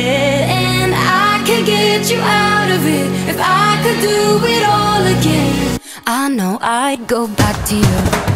head and I could get you out of it If I could do it all again. I know I'd go back to you